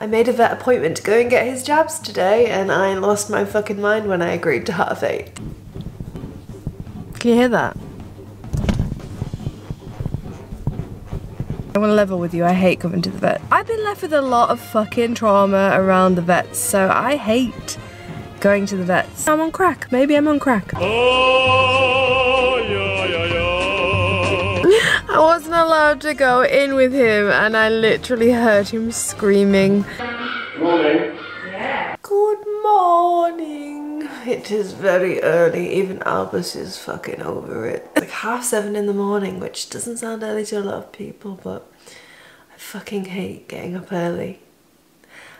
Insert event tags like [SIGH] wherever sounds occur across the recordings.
I made a vet appointment to go and get his jabs today and I lost my fucking mind when I agreed to half eight. Can you hear that? I want to level with you, I hate coming to the vet. I've been left with a lot of fucking trauma around the vets, so I hate going to the vets. I'm on crack, maybe I'm on crack. Oh, I wasn't allowed to go in with him and I literally heard him screaming. Good Morning. Yeah. Good morning. It is very early, even Albus is fucking over it. Like half seven in the morning, which doesn't sound early to a lot of people, but I fucking hate getting up early.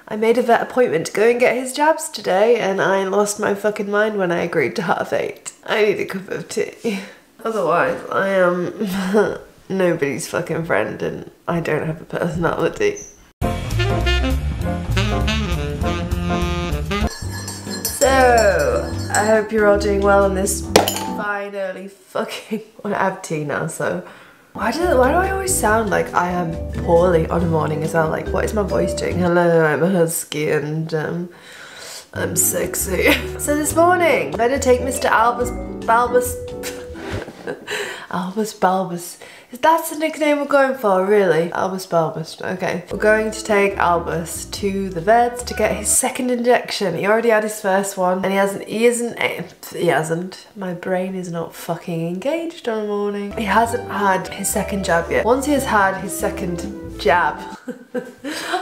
I made a vet appointment to go and get his jabs today and I lost my fucking mind when I agreed to half eight. I need a cup of tea. [LAUGHS] Otherwise, I am [LAUGHS] nobody's fucking friend and I don't have a personality. So, I hope you're all doing well on this fine early fucking... [LAUGHS] I have tea now, so... Why do, why do I always sound like I am poorly on a morning as well? Like, what is my voice doing? Hello, I'm a husky and um, I'm sexy. [LAUGHS] so this morning, I'm take Mr. Albus Balbus... [LAUGHS] Albus Balbus that's the nickname we're going for, really? Albus Balbus, okay. We're going to take Albus to the vets to get his second injection. He already had his first one and he hasn't, he isn't, he hasn't. My brain is not fucking engaged on a morning. He hasn't had his second jab yet. Once he has had his second jab, [LAUGHS]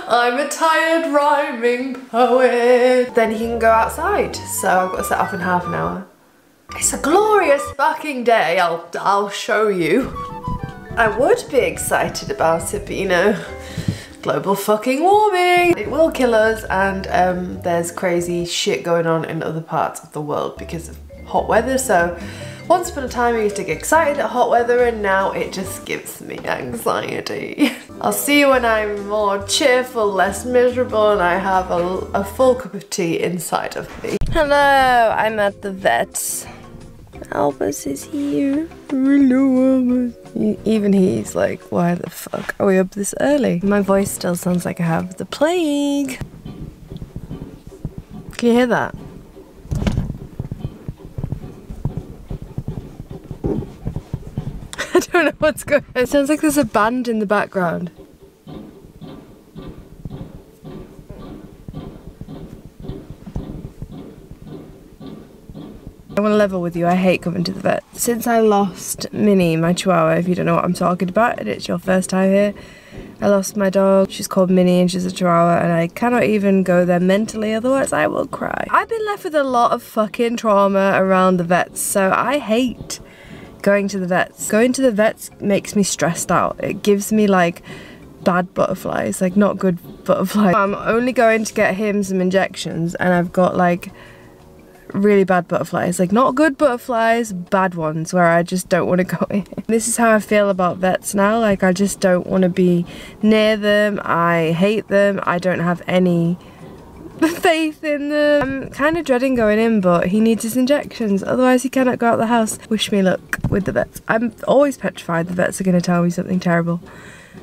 I'm a tired rhyming poet. Then he can go outside. So I've got to set off in half an hour. It's a glorious fucking day, I'll, I'll show you. I would be excited about it, but you know, global fucking warming. It will kill us and um, there's crazy shit going on in other parts of the world because of hot weather. So once upon a time I used to get excited at hot weather and now it just gives me anxiety. [LAUGHS] I'll see you when I'm more cheerful, less miserable and I have a, a full cup of tea inside of me. Hello, I'm at the vet. Albus is here. Hello, Albus. Even he's like, why the fuck are we up this early? My voice still sounds like I have the plague. Can you hear that? [LAUGHS] I don't know what's going on. It sounds like there's a band in the background. I want to level with you, I hate coming to the vet. Since I lost Minnie, my chihuahua, if you don't know what I'm talking about and it's your first time here, I lost my dog, she's called Minnie and she's a chihuahua and I cannot even go there mentally otherwise I will cry. I've been left with a lot of fucking trauma around the vets so I hate going to the vets. Going to the vets makes me stressed out. It gives me like bad butterflies, like not good butterflies. I'm only going to get him some injections and I've got like really bad butterflies. Like not good butterflies, bad ones where I just don't want to go in. [LAUGHS] This is how I feel about vets now. Like I just don't want to be near them. I hate them. I don't have any [LAUGHS] faith in them. I'm kind of dreading going in, but he needs his injections. Otherwise he cannot go out the house. Wish me luck with the vets. I'm always petrified the vets are going to tell me something terrible.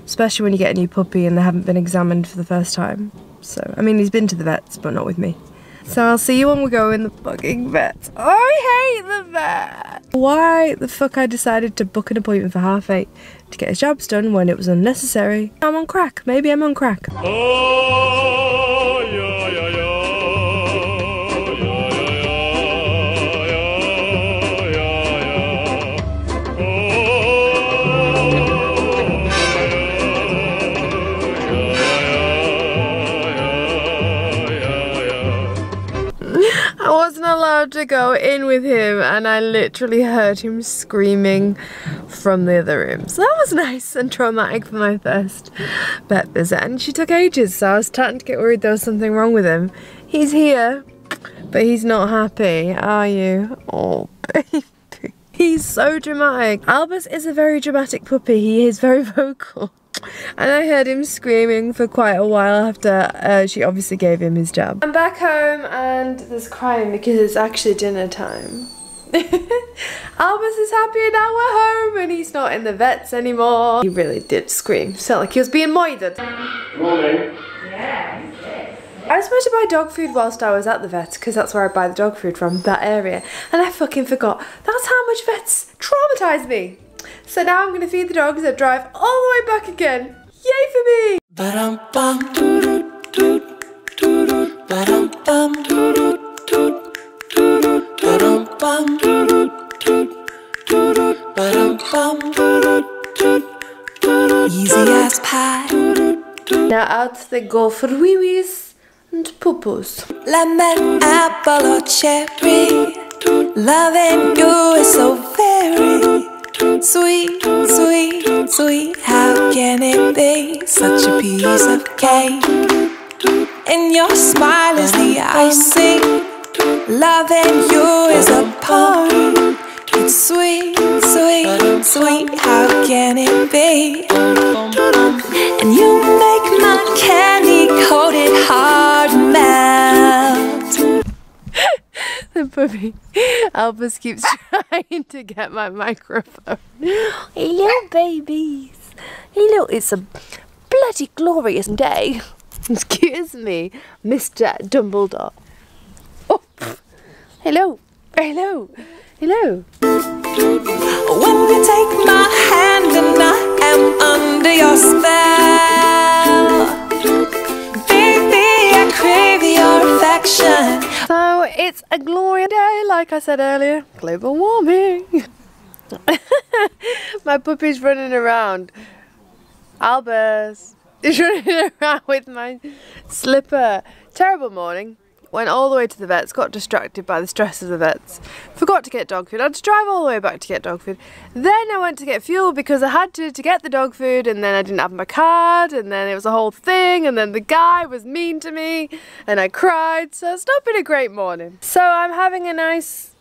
Especially when you get a new puppy and they haven't been examined for the first time. So, I mean, he's been to the vets, but not with me. So I'll see you when we go in the fucking vet. Oh, I hate the vet. Why the fuck I decided to book an appointment for half eight to get his jobs done when it was unnecessary. I'm on crack. Maybe I'm on crack. Oh, to go in with him and I literally heard him screaming from the other room. So that was [LAUGHS] nice and traumatic for my first vet visit and she took ages so I was starting to get worried there was something wrong with him. He's here but he's not happy, are you? Oh [LAUGHS] baby. He's so dramatic. Albus is a very dramatic puppy. He is very [LAUGHS] vocal and I heard him screaming for quite a while after uh, she obviously gave him his jab. I'm back home and there's crying because it's actually dinner time. [LAUGHS] Albus is happy now we're home and he's not in the vets anymore. He really did scream. Sound like he was being moided. Morning. Yeah. I was supposed to buy dog food whilst I was at the vet because that's where I buy the dog food from, that area. And I fucking forgot. That's how much vets traumatise me. So now I'm going to feed the dogs and drive all the way back again. Yay for me! Easy as pie. Now out they go for wee wees and poo-poos. Lemon, apple, or cherry. Loving you is so very sweet, sweet, sweet. How can it be such a piece of cake? And your smile is the icing. Loving you is a party. It's sweet, sweet, sweet. How can it be? And you make my candy coated heart melt. [LAUGHS] the puppy Albus keeps [LAUGHS] trying to get my microphone. Hello, babies. Hello, it's a bloody glorious day. Excuse me, Mr. Dumbledore. Oh, hello, hello, hello. When you take my hand and I am under your spell, baby, I crave your affection. It's a glorious day, like I said earlier. Global warming. [LAUGHS] my puppy's running around. Albus is [LAUGHS] running around with my slipper. Terrible morning. Went all the way to the vets, got distracted by the stress of the vets. Forgot to get dog food. I had to drive all the way back to get dog food. Then I went to get fuel because I had to to get the dog food and then I didn't have my card and then it was a whole thing and then the guy was mean to me and I cried. So it's not been a great morning. So I'm having a nice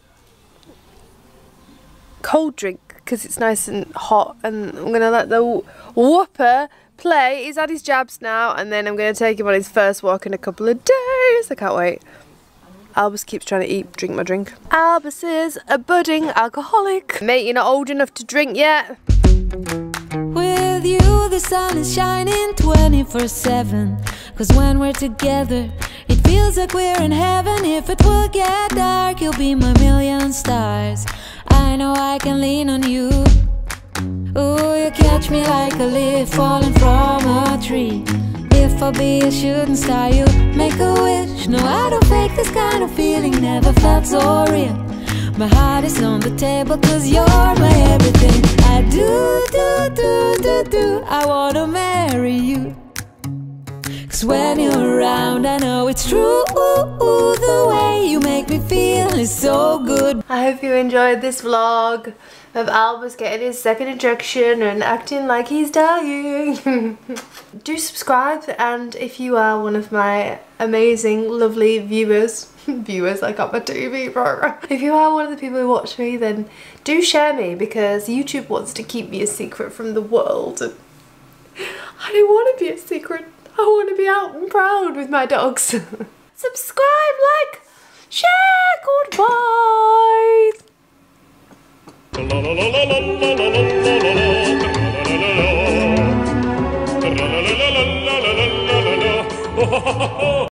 cold drink because it's nice and hot and I'm gonna let the whooper play. He's had his jabs now and then I'm gonna take him on his first walk in a couple of days. I can't wait. Albus keeps trying to eat, drink my drink. Albus is a budding alcoholic. Mate, you're not old enough to drink yet. With you, the sun is shining 24 7. Cause when we're together, it feels like we're in heaven. If it will get dark, you'll be my million stars. I know I can lean on you. Ooh, you catch me like a leaf falling from a tree. If I'll be a shooting star, you make a wish. No, I don't fake this kind of feeling, never felt so real. My heart is on the table, cause you're my everything. I do, do, do, do, do. I wanna marry you. Cause when you're around, I know it's true. The way you make me so good. I hope you enjoyed this vlog of Albus getting his second injection and acting like he's dying. [LAUGHS] Do subscribe and if you are one of my amazing, lovely viewers, [LAUGHS] viewers, I got my TV program. If you are one of the people who watch me then do share me because YouTube wants to keep me a secret from the world. [LAUGHS] I don't want to be a secret. I want to be out and proud with my dogs. Subscribe, like, shackled boys.